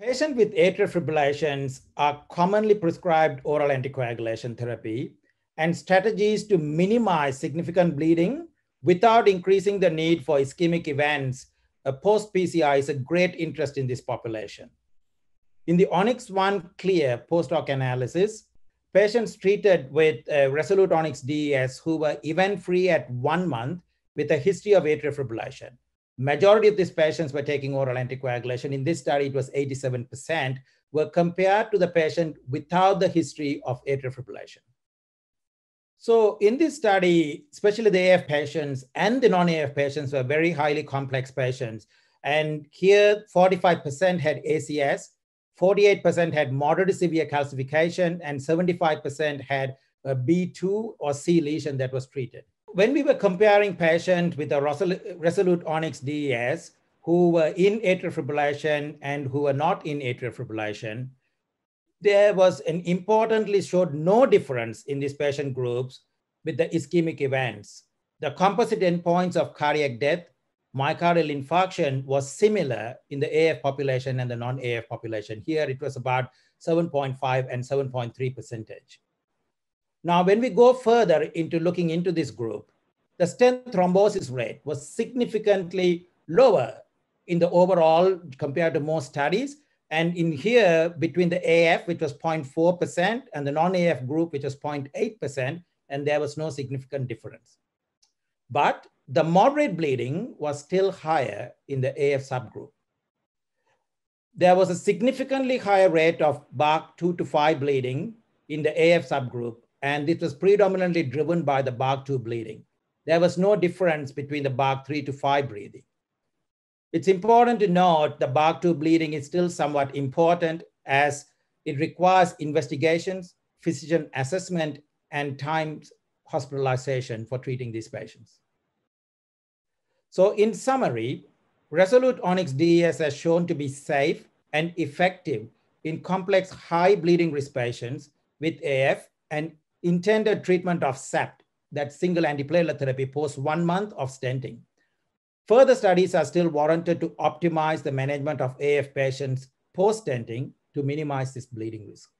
Patients with atrial fibrillations are commonly prescribed oral anticoagulation therapy and strategies to minimize significant bleeding without increasing the need for ischemic events post PCI is a great interest in this population. In the Onyx 1 clear post hoc analysis, patients treated with uh, Resolute Onyx DES who were event free at one month with a history of atrial fibrillation. Majority of these patients were taking oral anticoagulation. In this study, it was 87%, were compared to the patient without the history of atrial fibrillation. So in this study, especially the AF patients and the non-AF patients were very highly complex patients. And here, 45% had ACS, 48% had moderate to severe calcification, and 75% had a B2 or C lesion that was treated. When we were comparing patients with a Resolute Onyx DES who were in atrial fibrillation and who were not in atrial fibrillation, there was an importantly showed no difference in these patient groups with the ischemic events. The composite endpoints of cardiac death, myocardial infarction was similar in the AF population and the non-AF population. Here it was about 7.5 and 7.3 percentage. Now, when we go further into looking into this group, the stent thrombosis rate was significantly lower in the overall compared to most studies and in here, between the AF, which was 0.4%, and the non-AF group, which was 0.8%, and there was no significant difference. But the moderate bleeding was still higher in the AF subgroup. There was a significantly higher rate of BARC 2 to 5 bleeding in the AF subgroup, and this was predominantly driven by the BARC 2 bleeding. There was no difference between the BARC 3 to 5 breathing. It's important to note the BARC2 bleeding is still somewhat important as it requires investigations, physician assessment, and times hospitalization for treating these patients. So in summary, Resolute Onyx DES has shown to be safe and effective in complex high bleeding risk patients with AF and intended treatment of SAP, that single antiplatelet therapy post one month of stenting. Further studies are still warranted to optimize the management of AF patients post-stenting to minimize this bleeding risk.